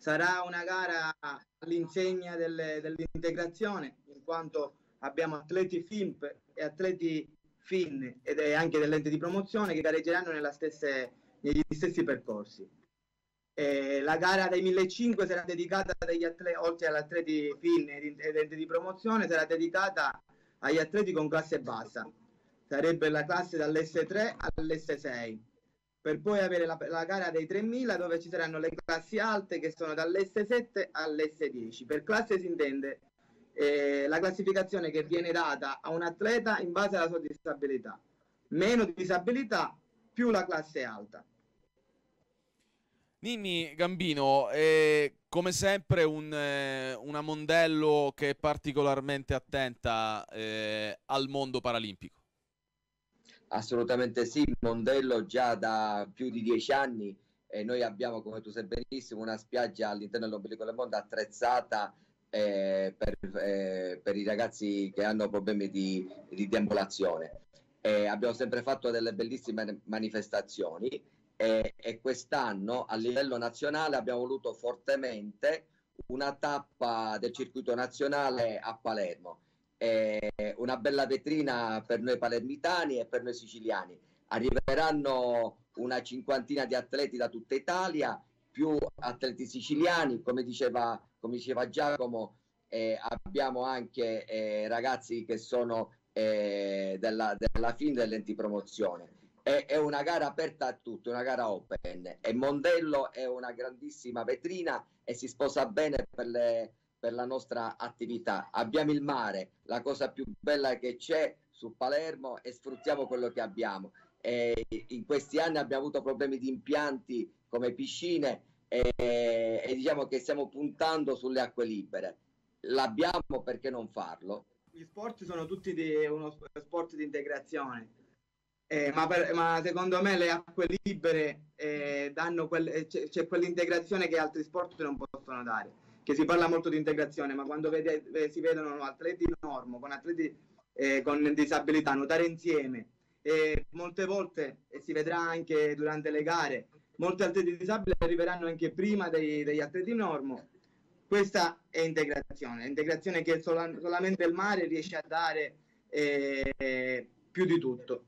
sarà una gara all'insegna delle, dell'integrazione, in quanto abbiamo atleti FIMP e atleti FIN ed anche dell'ente di promozione che gareggeranno stesse, negli stessi percorsi. Eh, la gara dei 1500 sarà dedicata atleti, oltre agli atleti FIN ed ente di promozione, sarà dedicata agli atleti con classe bassa. Sarebbe la classe dall'S3 all'S6 per poi avere la, la, gara dei 3000 dove ci saranno le classi alte che sono dall'S7 all'S10. Per classe si intende eh, la classificazione che viene data a un atleta in base alla sua disabilità. Meno disabilità più la classe alta. Ninni Gambino, è come sempre un, eh, una Mondello che è particolarmente attenta eh, al mondo paralimpico. Assolutamente sì, Mondello già da più di dieci anni eh, noi abbiamo, come tu sai benissimo, una spiaggia all'interno dell'Ombelico del Mondo attrezzata eh, per, eh, per, i ragazzi che hanno problemi di, di deambulazione. abbiamo sempre fatto delle bellissime manifestazioni e quest'anno a livello nazionale abbiamo voluto fortemente una tappa del circuito nazionale a Palermo eh, una bella vetrina per noi palermitani e per noi siciliani. Arriveranno una cinquantina di atleti da tutta Italia, più atleti siciliani, come diceva, come diceva Giacomo, eh, abbiamo anche eh, ragazzi che sono eh, della, della FIN dell'enti promozione. È, è, una gara aperta a tutti, una gara open e Mondello è una grandissima vetrina e si sposa bene per le, per la nostra attività. Abbiamo il mare, la cosa più bella che c'è su Palermo e sfruttiamo quello che abbiamo. E in questi anni abbiamo avuto problemi di impianti come piscine e, e diciamo che stiamo puntando sulle acque libere. L'abbiamo perché non farlo? Gli sport sono tutti di, uno sport di integrazione. Eh, ma, per, ma, secondo me le acque libere eh, danno quel, c'è, c'è quell'integrazione che altri sport non possono dare che si parla molto di integrazione, ma quando vede, si vedono atleti normo con atleti eh, con disabilità nuotare insieme e molte volte, e si vedrà anche durante le gare, molti atleti disabili arriveranno anche prima dei, degli atleti normo. Questa è integrazione, integrazione che sola, solamente il mare riesce a dare eh, più di tutto.